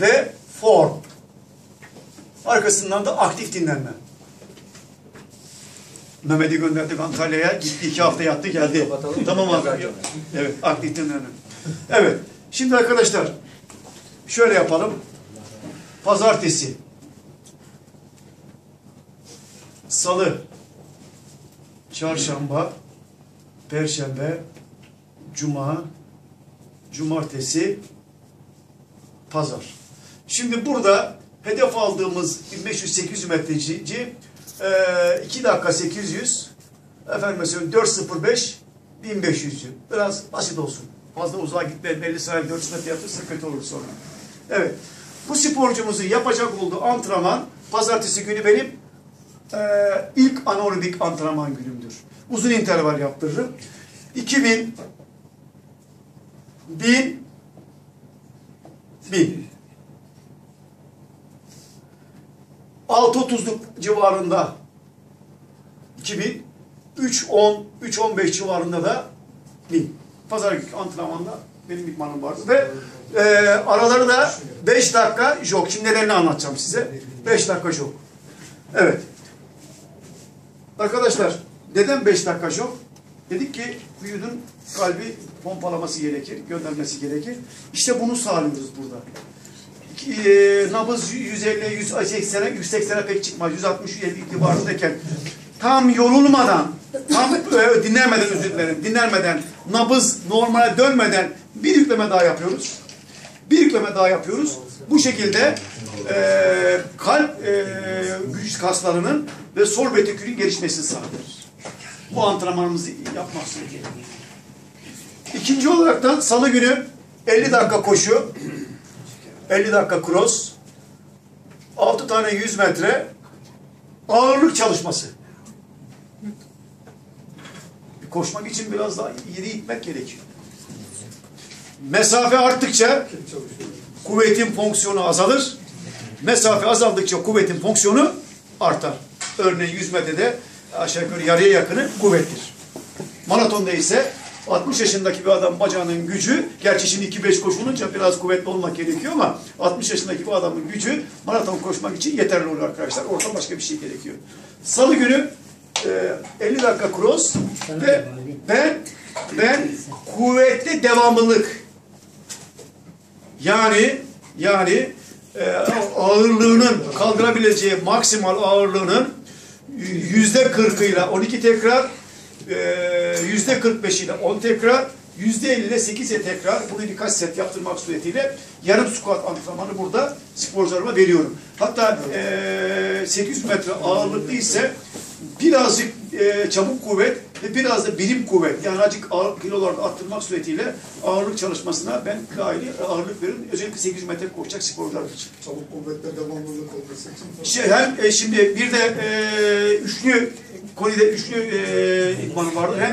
ve form. Arkasından da aktif dinlenme. Mehmet'i gönderdik Antalya'ya. Gitti iki hafta yattı geldi. tamam abi. Evet aktif dinlenme. Evet. Şimdi arkadaşlar şöyle yapalım. Pazartesi. Salı. Çarşamba. Perşembe. Cuma. Cumartesi. Pazar. Şimdi burada hedef aldığımız 1500-800 metreci 2 dakika 800 efendim mesela 405 1500'cü. Biraz basit olsun. Fazla uzağa gitme, belli sayı 400 metre yaptırsa kötü olur sonra. Evet. Bu sporcumuzun yapacak olduğu antrenman pazartesi günü benim e, ilk anaerobik antrenman günümdür. Uzun interval yaptırırım. 2000 1000 1000 6.30'luk civarında 2000 3.10 3.15 civarında da 1000. Pazar günü antrenmanda benim idmanım vardı ve e, araları da 5 dakika jog. Şimdi nedenini anlatacağım size. 5 dakika jog. Evet. Arkadaşlar neden 5 dakika jog? Dedik ki vücudun kalbi pompalaması gerekir, göndermesi gerekir. İşte bunu sağlıyoruz burada. E, nabız 150, 180'e, 180'e pek çıkmaz. 160, 150 itibarındayken tam yorulmadan, tam e, dinlenmeden özür dilerim, dinlenmeden, nabız normale dönmeden bir yükleme daha yapıyoruz. Bir yükleme daha yapıyoruz. Bu şekilde e, kalp e, güç kaslarının ve sol vetikülün gelişmesini sağlıyoruz. Bu antrenmanımızı yapmak suretiyle. İkinci olaraktan salı günü 50 dakika koşu, 50 dakika cross, 6 tane 100 metre ağırlık çalışması. Koşmak için biraz daha ileri gitmek gerekiyor. Mesafe arttıkça kuvvetin fonksiyonu azalır. Mesafe azaldıkça kuvvetin fonksiyonu artar. Örneğin 100 metrede aşağı yukarı yarıya yakını kuvvettir. Maratonda ise 60 yaşındaki bir adam bacağının gücü, gerçi şimdi 2-5 koşulunca biraz kuvvetli olmak gerekiyor ama 60 yaşındaki bir adamın gücü maraton koşmak için yeterli olur arkadaşlar. Orta başka bir şey gerekiyor. Salı günü e, 50 dakika cross ve ben ben kuvvetli devamlılık yani yani e, ağırlığının kaldırabileceği maksimal ağırlığının yüzde kırkıyla 12 tekrar yüzde 45 ile 10 tekrar yüzde 50 ile 8 tekrar bunu birkaç set yaptırmak suretiyle yarım squat antrenmanı burada sporcularıma veriyorum. Hatta e, 800 metre ağırlıklı ise birazcık e, çabuk kuvvet ve biraz da birim kuvvet yani azıcık ağır kilolarda arttırmak suretiyle ağırlık çalışmasına ben gayri ağırlık veririm. Özellikle 800 metre koşacak sporcular için. Çabuk kuvvetle devamlılık olması için. Şey, hem e, şimdi bir de e, üçlü konide üçlü e, idmanı vardır. Hem